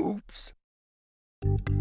Oops. Oops.